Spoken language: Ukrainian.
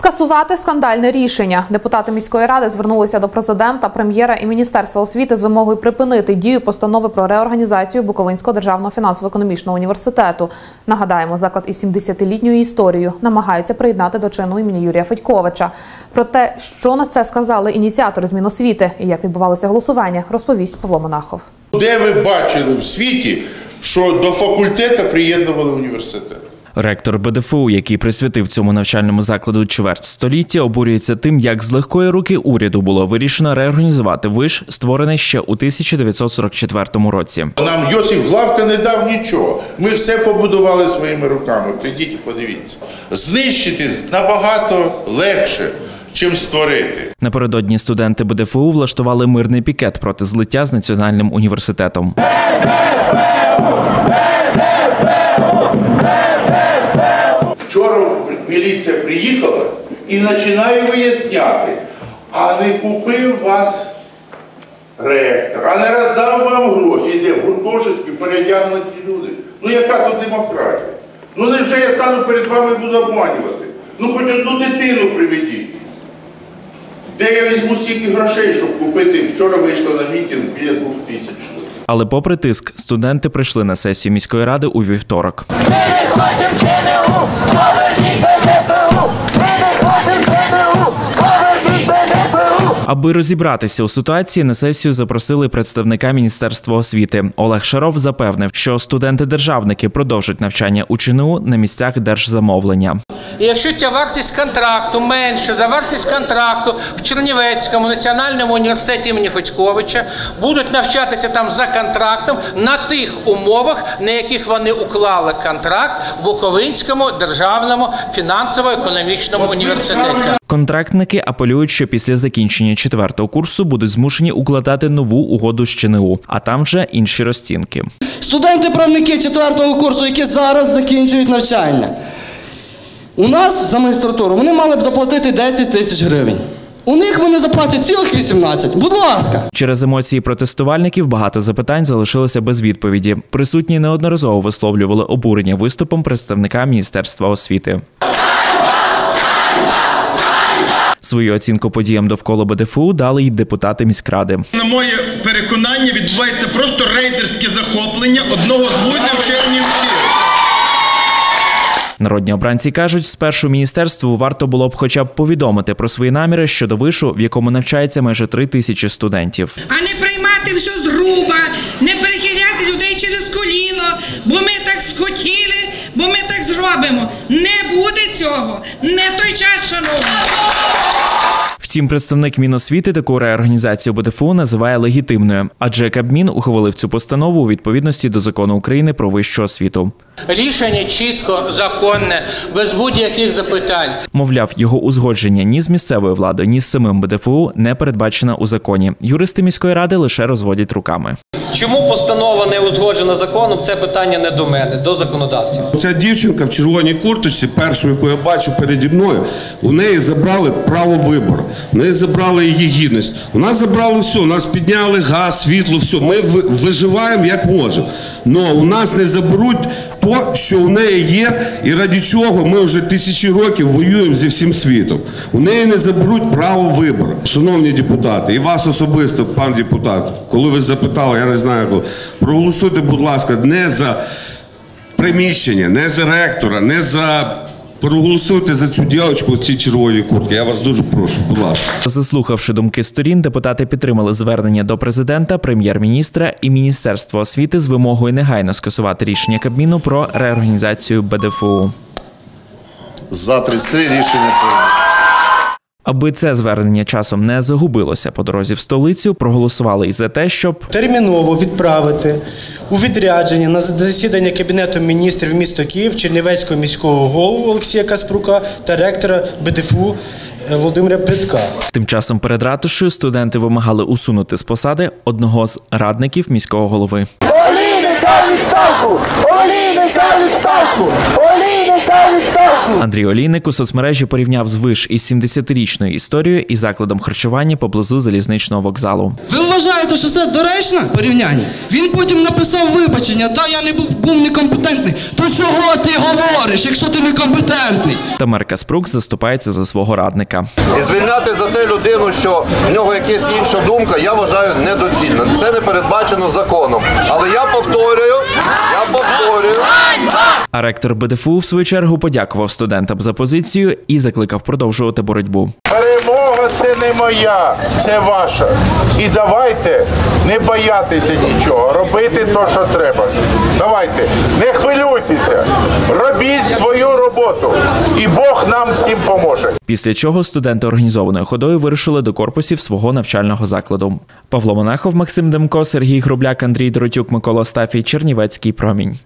Скасувати скандальне рішення. Депутати міської ради звернулися до президента, прем'єра і міністерства освіти з вимогою припинити дію постанови про реорганізацію Буковинського державного фінансово-економічного університету. Нагадаємо, заклад із 70-літньою історією намагаються приєднати до чину імені Юрія Федьковича. Про те, що на це сказали ініціатори змін освіти і як відбувалося голосування, розповість Павло Монахов. Де ви бачили в світі, що до факультету приєднували університет? Ректор БДФУ, який присвятив цьому навчальному закладу чверть століття, обурюється тим, як з легкої руки уряду було вирішено реорганізувати виш, створений ще у 1944 році. Нам Йосиф Главка не дав нічого. Ми все побудували своїми руками. Прийдіть і подивіться. Знищити набагато легше, чим створити. Напередодні студенти БДФУ влаштували мирний пікет проти злиття з національним університетом. Вчора міліція приїхала і починає виясняти, а не купив вас ректор, а не роздав вам гроші, де в гуртожитки передягнуті люди. Ну яка тут демократія? Ну невже я стану перед вами буду обманювати? Ну хоч одну дитину приведіть. Де я візьму стільки грошей, щоб купити? Вчора вийшло на мітинг біля двох тисяч. Але, попри тиск, студенти прийшли на сесію міської ради у вівторок. Ми не хочемо ЧНУ, поверніть БДФУ! Аби розібратися у ситуації, на сесію запросили представника міністерства освіти. Олег Шаров запевнив, що студенти-державники продовжать навчання у ЧНУ на місцях держзамовлення. І якщо ця вартість контракту менше за вартість контракту в Чернівецькому національному університеті імені Федьковича, будуть навчатися там за контрактом на тих умовах, на яких вони уклали контракт в Буковинському державному фінансово-економічному університеті. Контрактники апелюють, що після закінчення четвертого курсу будуть змушені укладати нову угоду з ЧНУ, а там вже інші розцінки. Студенти-правники четвертого курсу, які зараз закінчують навчання. У нас за магістратуру вони мали б заплатити 10 тисяч гривень. У них вони заплатять цілих 18. Будь ласка. Через емоції протестувальників багато запитань залишилося без відповіді. Присутні неодноразово висловлювали обурення виступом представника міністерства освіти. Свою оцінку подіям довкола БДФУ дали й депутати міськради. На моє переконання, відбувається просто рейдерське захоплення одного з вузів Чернівців. Народні обранці кажуть, спершу міністерству варто було б хоча б повідомити про свої наміри щодо вишу, в якому навчається майже три тисячі студентів. а не приймати все зруба, не перехиляти людей через коліно, бо ми так схотіли, бо ми так зробимо. Не буде цього. Не той час, шановні. Втім, представник Міносвіти таку реорганізацію БДФУ називає легітимною, адже Кабмін ухвалив цю постанову у відповідності до закону України про вищу освіту. Рішення чітко, законне, без будь-яких запитань. Мовляв, його узгодження ні з місцевою владою, ні з самим БДФУ не передбачено у законі. Юристи міської ради лише розводять руками. Чому постанова не узгоджена законом? Це питання не до мене, до законодавців. Ця дівчинка в червоній курточці, першу, яку я бачу переді мною, у неї забрали право вибору, у неї забрали її гідність. У нас забрали все, у нас підняли газ, світло, все. Ми виживаємо як можемо. Але у нас не заберуть то, що у неї є, і раді чого ми вже тисячі років воюємо зі всім світом. У неї не заберуть право вибору. Шановні депутати, і вас особисто, пан депутат, коли ви запитали, я не знаю, коли, проголосуйте, будь ласка, не за приміщення, не за ректора, не за. Проголосуйте за цю дівчинку в цій червоній куртці. Я вас дуже прошу, будь ласка. Заслухавши думки сторін, депутати підтримали звернення до президента, прем'єр-міністра і міністерства освіти з вимогою негайно скасувати рішення Кабміну про реорганізацію БДФУ. За 33 рішення прийнято. Аби це звернення часом не загубилося по дорозі в столицю, проголосували і за те, щоб терміново відправити у відрядження на засідання Кабінету міністрів міста Київ Чернівецького міського голову Олексія Каспрука та ректора БДФУ е, Володимира Придка. тим часом перед ратушею студенти вимагали усунути з посади одного з радників міського голови. Олійника відставку! Олійника Олійника відставку! Олійника відставку! Андрій Олійник у соцмережі порівняв звиш із 70-річною історією і закладом харчування поблизу залізничного вокзалу. Ви вважаєте, що це доречне порівняння? Він потім написав вибачення, та я не був, був некомпетентний. То чого ти говориш, якщо ти некомпетентний? Тамар Каспрук заступається за свого радника. І звільняти за те людину, що в нього якась інша думка, я вважаю недоцільно. Це не передбачено законом. Але я 보래요? 야법 보래요? А ректор БДФУ в свою чергу подякував студентам за позицію і закликав продовжувати боротьбу. Перемога це не моя, це ваша. І давайте не боятися нічого, робити те, що треба. Давайте, не хвилюйтеся, робіть свою роботу, і Бог нам всім поможе. Після чого студенти організованою ходою вирушили до корпусів свого навчального закладу. Павло Монахов, Максим Демко, Сергій Грубляк, Андрій Доротюк, Микола Стафій, Чернівецький промінь.